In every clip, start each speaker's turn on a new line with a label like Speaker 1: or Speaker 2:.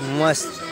Speaker 1: મસ્ત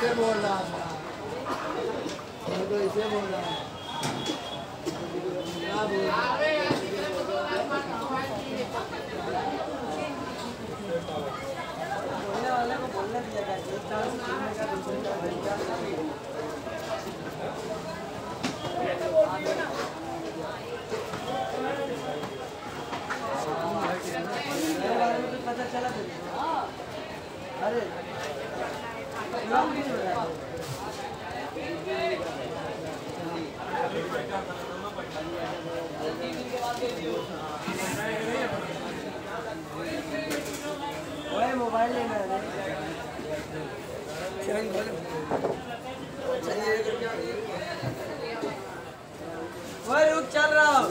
Speaker 1: hicimos la... Nosotros. Mobile लेना है चल चल रहा हूँ।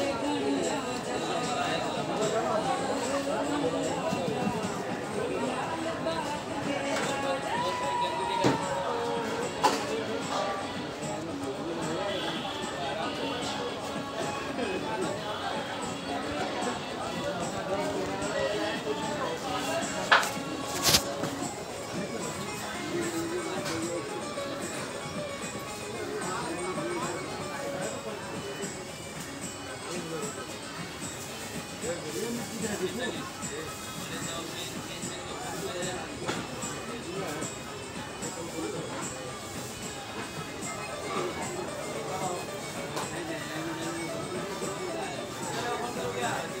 Speaker 1: Yeah.